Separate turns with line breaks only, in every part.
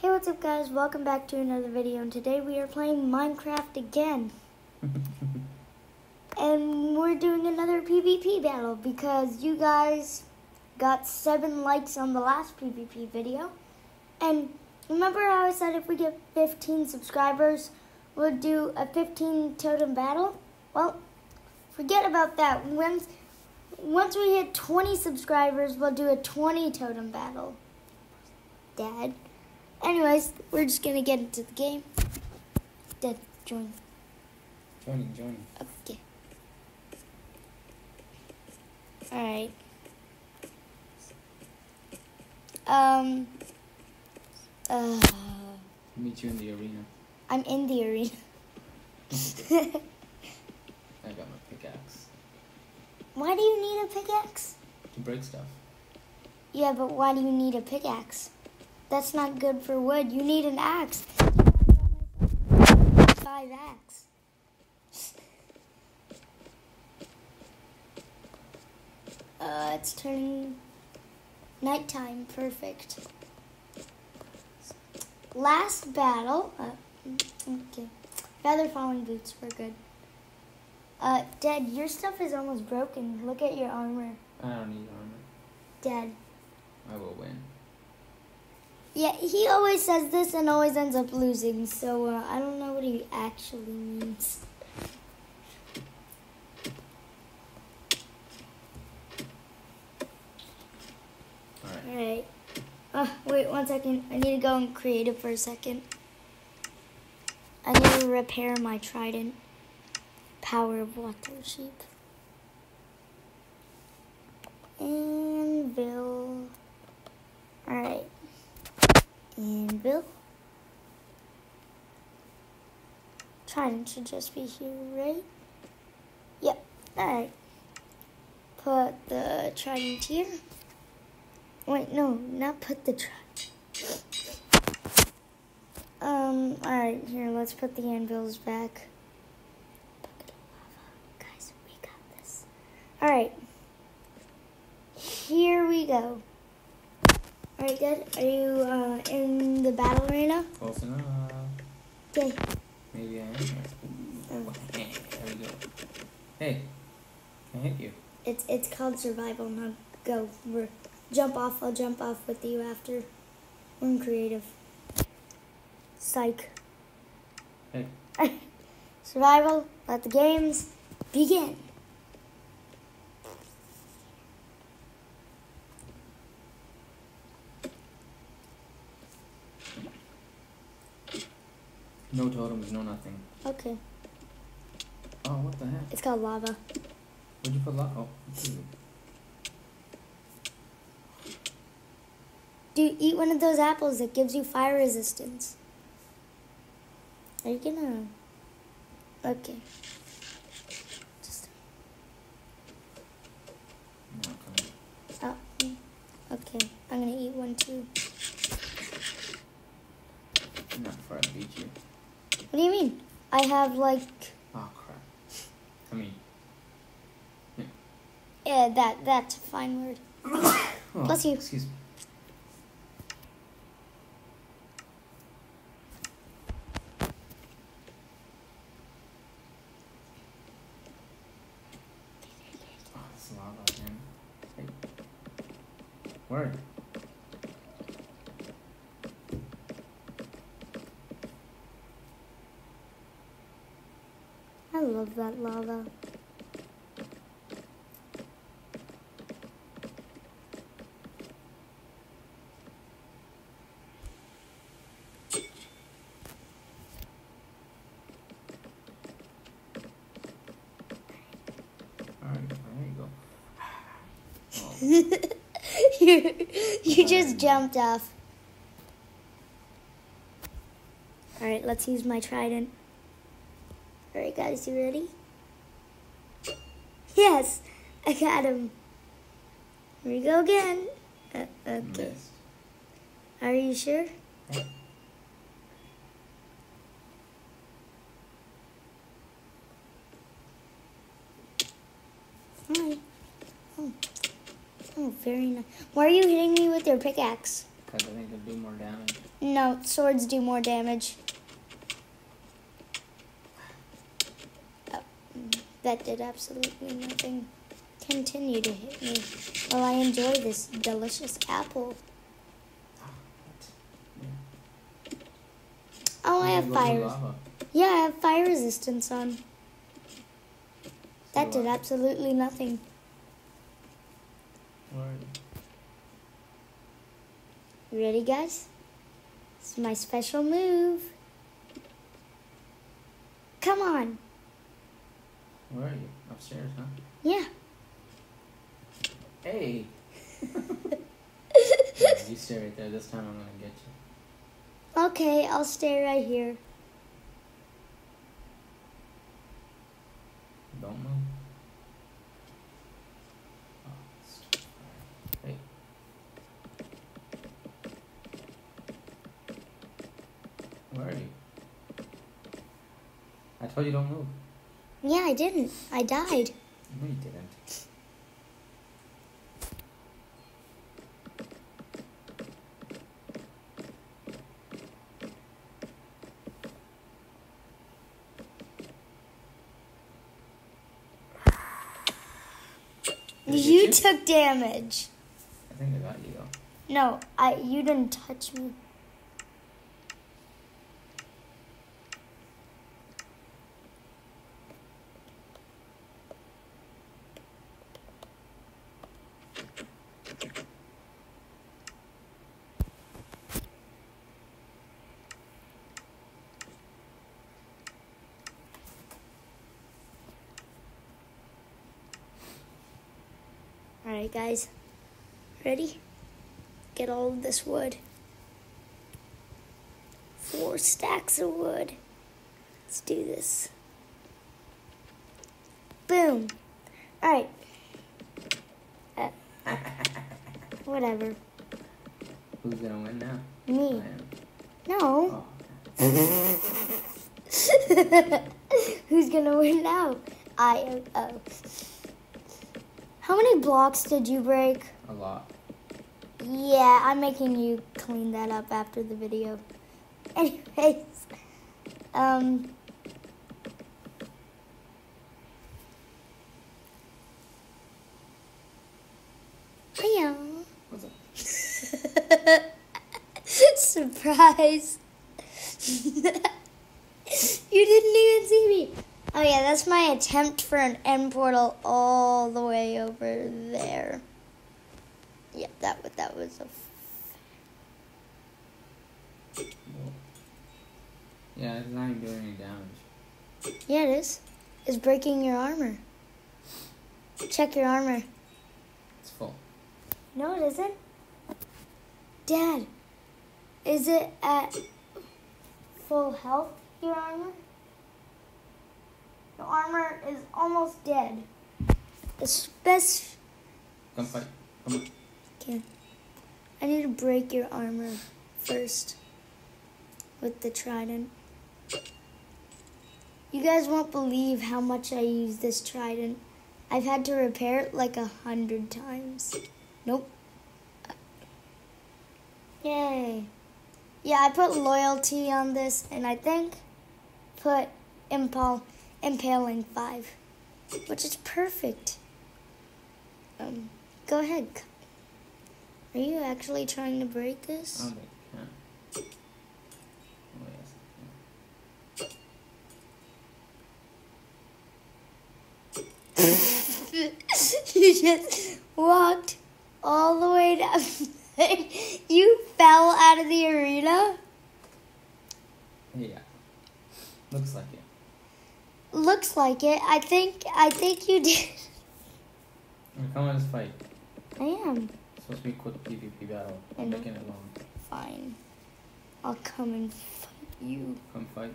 Hey, what's up guys? Welcome back to another video and today we are playing Minecraft again. and we're doing another PvP battle because you guys got 7 likes on the last PvP video. And remember how I said if we get 15 subscribers, we'll do a 15 totem battle? Well, forget about that. Once, once we hit 20 subscribers, we'll do a 20 totem battle. Dad. Anyways, we're just gonna get into the game. Dad, join.
Joining, joining.
Okay. Alright. Um. Uh,
Meet you in the arena.
I'm in the arena.
I got my pickaxe
why do you need a pickaxe?
to break stuff.
Yeah, but why do you need a pickaxe? That's not good for wood. You need an axe. Five axe. Uh, it's turning nighttime. Perfect. Last battle. Uh, okay. Feather falling boots. We're good. Uh, Dad, your stuff is almost broken. Look at your armor.
I don't need armor.
Dad.
I will win.
Yeah, he always says this and always ends up losing, so uh, I don't know what he actually means.
Alright.
Alright. Uh, wait one second. I need to go in creative for a second. I need to repair my trident. Power of water sheep. And Anvil. Alright. Anvil. Trident should just be here, right? Yep. Alright. Put the trident here. Wait, no, not put the trident. Um, alright, here, let's put the anvils back. Guys, we got this. Alright. Here we go. Alright, Dad, are you uh, in the battle arena?
Close enough.
Okay.
Maybe I am.
Um,
There we go. Hey, I hit you.
it's it's called survival. Now go. We're, jump off. I'll jump off with you after. In creative. Psych.
Hey,
survival. Let the games begin.
No totems, no nothing.
Okay.
Oh, what the heck?
It's called lava.
Where'd you put lot? Oh.
Dude, eat one of those apples that gives you fire resistance. Are you gonna? Okay. Just oh. Okay. I'm gonna eat one too.
Not I beat you.
What do you mean? I have like
Oh, crap. I mean,
yeah yeah that that's a fine word.
oh,
Bless you.
Excuse me. Oh, it's lava again. Hey. Where?
I love that lava.
Alright, there you go.
You you just jumped off. All right, let's use my trident. All right, guys, you ready? Yes, I got him. Here we go again. Uh, okay.
missed.
Are you sure? Hi. Oh. Oh, very nice. Why are you hitting me with your pickaxe?
Because I think it'll do more damage.
No, swords do more damage. Oh, that did absolutely nothing. Continue to hit me while I enjoy this delicious apple. Oh, I have fire. Yeah, I have fire resistance on. That did absolutely nothing.
Where you?
You ready, guys? This is my special move. Come on.
Where are you? Upstairs, huh?
Yeah.
Hey! Yeah, you stay right there. This time I'm gonna get you.
Okay, I'll stay right here.
Don't move. Oh. Hey. Where are you? I told you don't move.
Yeah, I didn't. I died.
No, you didn't. Did it get
You
you?
took damage.
I think I got you.
No, I. You didn't touch me. All right, guys. Ready? Get all of this wood. Four stacks of wood. Let's do this. Boom. All right. Uh, whatever.
Who's gonna win now?
Me. No.
Oh.
Who's gonna win now? I am. Oh. How many blocks did you break?
A lot.
Yeah, I'm making you clean that up after the video. Anyways, um, hiya.
What's up?
Surprise. you didn't even see me. Oh yeah, that's my attempt for an end portal all the way over there. Yep, that was that was a
Yeah, it's not even doing any damage.
Yeah, it is. It's breaking your armor. Check your armor.
It's full.
No, it isn't. Dad, is it at full health, your armor? Armor is almost dead. It's best.
Come fight. Come on.
Okay. I need to break your armor first with the trident. You guys won't believe how much I use this trident. I've had to repair it like a hundred times. Nope. Yay. Yeah, I put loyalty on this and I think put impal impaling five. Which is perfect. Um go ahead. Are you actually trying to break this?
you. Oh, yes.
you just walked all the way down. you fell out of the arena?
Yeah. Looks like it.
Looks like it. I think I think you did.
Come on, let's fight.
I am.
It's supposed to be a quick PvP battle. I'm making it long.
Fine. I'll come and fight you.
Come fight.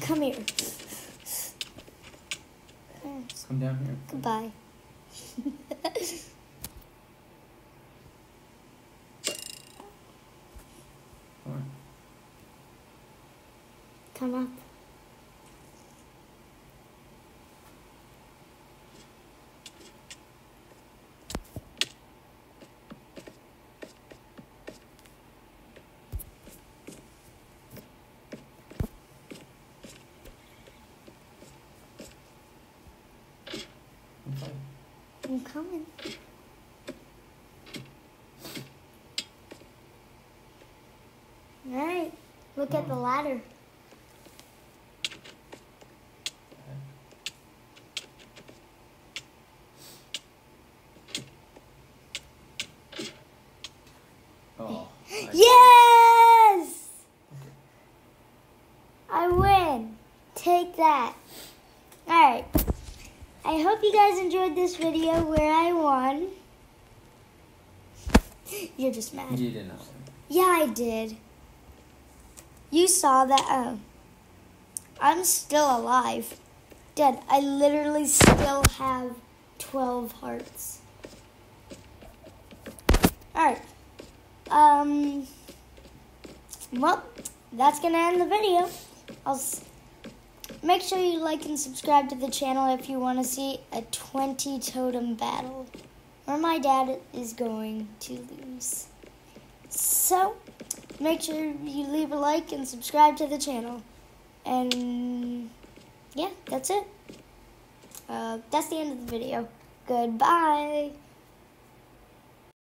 Come here.
Come down here.
Goodbye. Tamam.
I'm
coming. All right, look at the ladder. Enjoyed this video where I won. You're just mad.
You did not win.
Yeah, I did. You saw that. Um, I'm still alive. Dad, I literally still have 12 hearts. Alright. Um, well, that's going to end the video. I'll make sure you like and subscribe to the channel if you want to see a 20 totem battle. Or my dad is going to lose. So, make sure you leave a like and subscribe to the channel. And yeah, that's it. Uh, that's the end of the video. Goodbye.